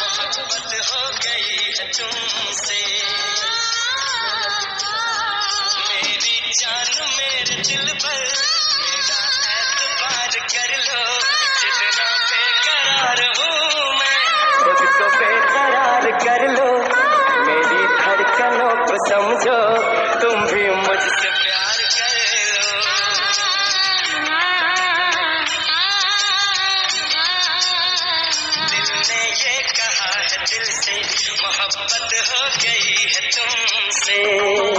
मोहब्बत हो गई है तुमसे ये कहा है दिल से मोहब्बत हो गई है तुमसे।